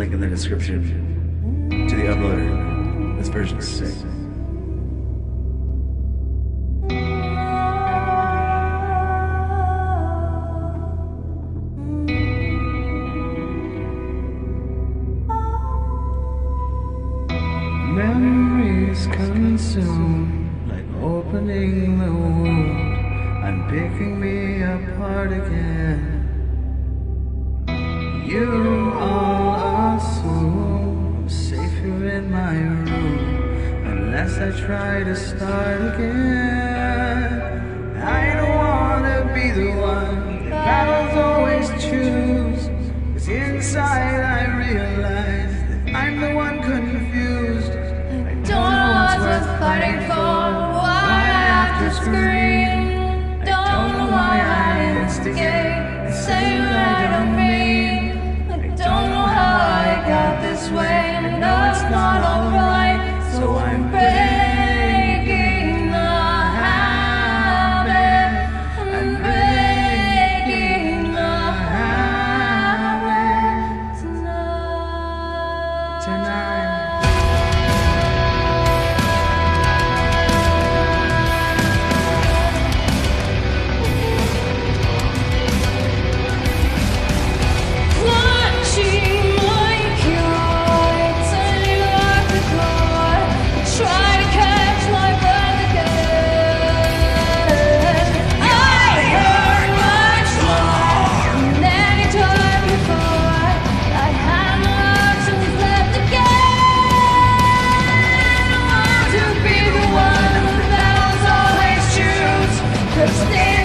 link in the description to the uploader. This version 6. Memories coming soon, like opening the wound and picking me apart again. You my room unless I try to start again. stand.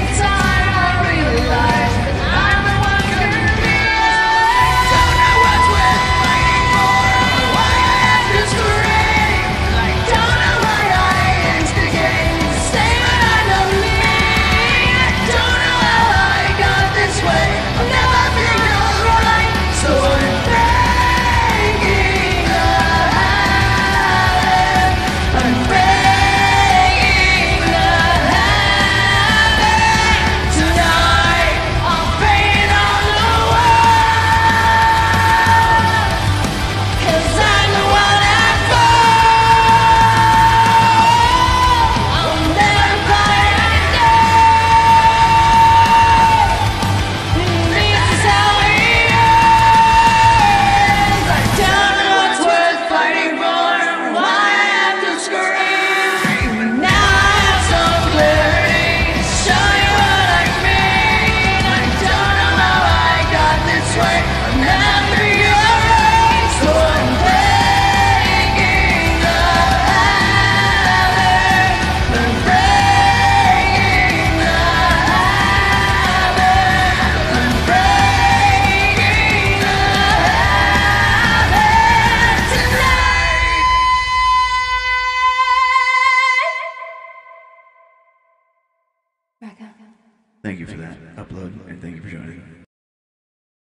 Thank you for that upload, and thank you for joining.